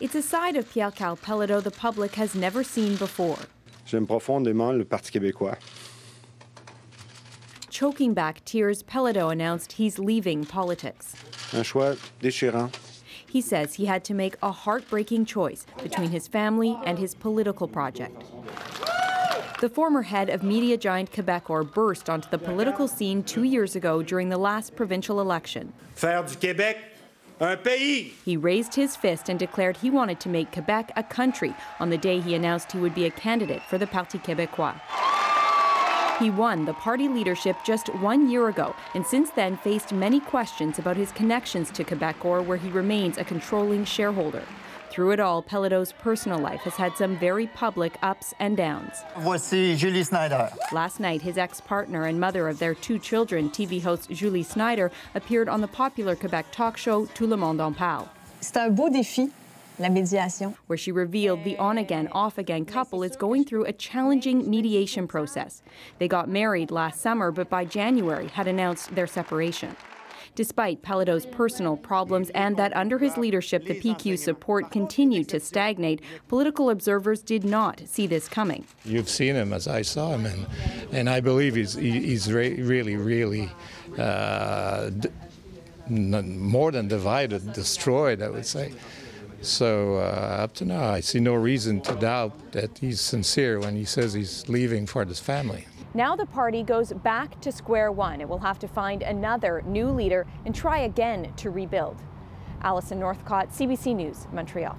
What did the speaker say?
It's a side of Pierre Karl Péladeau the public has never seen before. J'aime profondément le Parti québécois. Choking back tears, Péladeau announced he's leaving politics. Un choix déchirant. He says he had to make a heartbreaking choice between his family and his political project. The former head of media giant Quebecor burst onto the political scene two years ago during the last provincial election. Faire du Québec un pays. He raised his fist and declared he wanted to make Quebec a country on the day he announced he would be a candidate for the Parti Québécois. He won the party leadership just one year ago, and since then faced many questions about his connections to Quebecor, where he remains a controlling shareholder. Through it all, Péladeau's personal life has had some very public ups and downs. Voici Julie Snyder. Last night, his ex partner and mother of their two children, TV host Julie Snyder, appeared on the popular Quebec talk show Tout le monde en parle. C'est un beau défi, la médiation. Where she revealed the on again, off again couple is going through a challenging mediation process. They got married last summer, but by January had announced their separation. Despite Péladeau's personal problems and that under his leadership the PQ support continued to stagnate, political observers did not see this coming. You've seen him as I saw him, and, and I believe he's, he's re really, really uh, more than divided, destroyed, I would say. So uh, up to now, I see no reason to doubt that he's sincere when he says he's leaving for his family. Now the party goes back to square one. It will have to find another new leader and try again to rebuild. Alison Northcott, CBC News, Montreal.